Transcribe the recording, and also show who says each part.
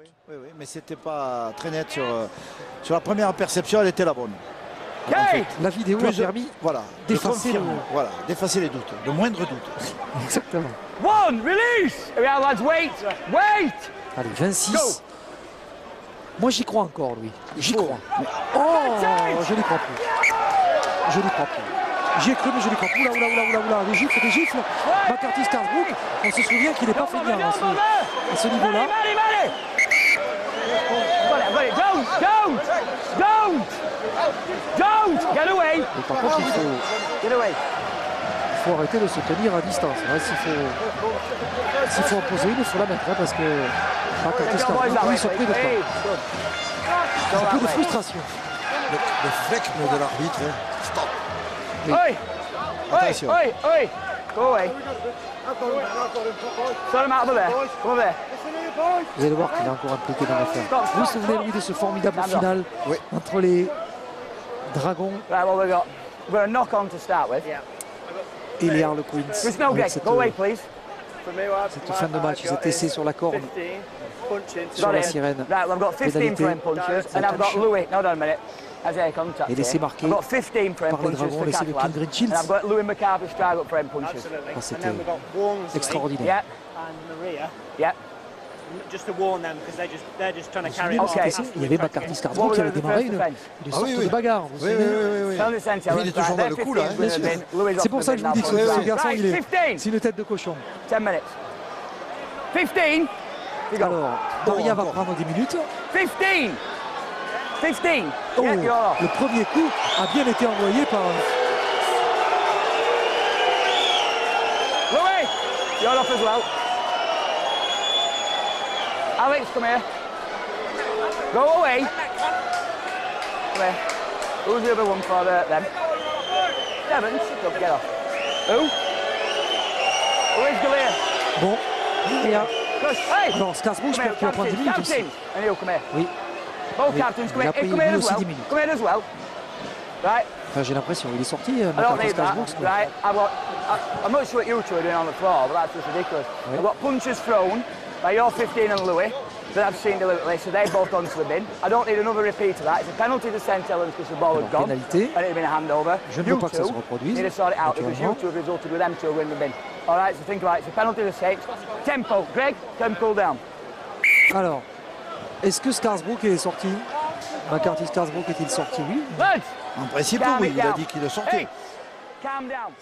Speaker 1: Oui, oui, oui, mais c'était pas très net sur, euh, sur la première perception, elle était la bonne. En fait,
Speaker 2: La vidéo a permis
Speaker 1: voilà, de
Speaker 2: d'effacer le-
Speaker 1: voilà, les doutes, le moindre doute.
Speaker 2: exactement.
Speaker 3: One, release! Here we are, lads, wait! Wait!
Speaker 2: Allez, 26. Moi, j'y crois encore, lui. J'y crois. Oh, je n'y crois plus. Je n'y crois plus. J'y ai cru, mais je n'y crois plus. Oula, oula, oula, oula, oula. Des gifles, des gifles. McCarthy Scarsbrook, on se souvient qu'il n'est pas fait bien à ce, à ce niveau-là.
Speaker 3: Money, money! Got it, got it. Don't, don't, don't, don't! Get away!
Speaker 2: Mais par contre, il faut,
Speaker 3: Get away.
Speaker 2: il faut arrêter de se tenir à distance. hein. S'il faut, s'il faut en poser une, il faut la mettre. hein, parce que ils sont pris de temps. frustration.
Speaker 4: Le, le de l'arbitre. hein. Stop.
Speaker 2: Oui.
Speaker 3: Oi! Oi!
Speaker 1: Attention.
Speaker 3: Oi! Oi! Go away. Sort him out over there. Come over there.
Speaker 2: Vous allez voir qu'il est encore impliqué dans l'affaire. Vous vous souvenez, lui, de ce formidable final
Speaker 4: Oui.
Speaker 2: entre les Dragons
Speaker 3: Right, what we got? We've got a knock on to start with.
Speaker 2: et les Harlequins. Cette,
Speaker 3: go away, please.
Speaker 2: cette fin de match, cet essai sur la corne, sur la sirène.
Speaker 3: Right, well, I've got 15
Speaker 2: Pénalité.
Speaker 3: frame punches, and I've got
Speaker 2: Attention.
Speaker 3: Louis. No, no, a minute. As a contact.
Speaker 2: Et laissé
Speaker 3: here.
Speaker 2: marquer
Speaker 3: I've got 15 frame
Speaker 2: par les
Speaker 3: punches
Speaker 2: Dragons, laissé de King Green Shields.
Speaker 3: and I've got Louis McCarthy strike up frame punches.
Speaker 2: Ah, C'était
Speaker 5: And then we've got Walmsley
Speaker 2: extraordinaire. Il y avait McCarthy Scarborough qui avait démarré une, une
Speaker 4: Ah
Speaker 2: sorte
Speaker 4: oui,
Speaker 2: de
Speaker 4: oui.
Speaker 2: bagarre. Vous
Speaker 4: Oui, oui, oui, oui, oui. Il est toujours dans le coup, là, hein.
Speaker 3: Bien sûr.
Speaker 2: C'est pour ça que je vous dis que ce, ce garçon, il est,
Speaker 3: 15.
Speaker 2: c'est une tête de cochon.
Speaker 3: 10 minutes. 15. You go.
Speaker 2: Alors, Daria va prendre 10 minutes.
Speaker 3: 15. 15.
Speaker 2: Oh, le premier coup a bien été envoyé par
Speaker 3: Louis, you're off as well. Alex, come here. Go away. Come here. Who's the other one for uh, them? Devon, sit up, get off. Who? Who is Galia?
Speaker 2: Bon, et là,
Speaker 3: Push. Hey!
Speaker 2: alors Scarsbrook, je pense qu'il va prendre 10 minutes aussi.
Speaker 3: captain. And you, come here.
Speaker 2: Oui,
Speaker 3: Both
Speaker 2: Oui,
Speaker 3: captains, come
Speaker 2: il
Speaker 3: here. Come here as well. Come here as well. Right?
Speaker 2: Enfin, j'ai l'impression, il est sorti, euh,
Speaker 3: I don't need that. Right? I, not sure what you two are doing on the floor, but that's just ridiculous.
Speaker 2: Oui.
Speaker 3: I've got punches thrown by your 15 and Louis that I've seen deliberately, so they've both gone to the bin. I don't need another repeat of that. It's a penalty to St. Helens because the ball had gone.
Speaker 2: pénalité.
Speaker 3: And it had been a handover.
Speaker 2: Je ne
Speaker 3: you
Speaker 2: veux pas que ça
Speaker 3: two
Speaker 2: se reproduise,
Speaker 3: need to sort it out because you two have resulted with them two in the bin. All right, so think about it. It's a penalty to Saints. Tempo. Greg, cool down.
Speaker 2: Alors, est-ce que Scarsbrook est sorti? McCarthy Scarsbrook est-il sorti? Oui.
Speaker 1: En principe, oui, il a dit qu'il le sortait.
Speaker 3: Hey, calm down.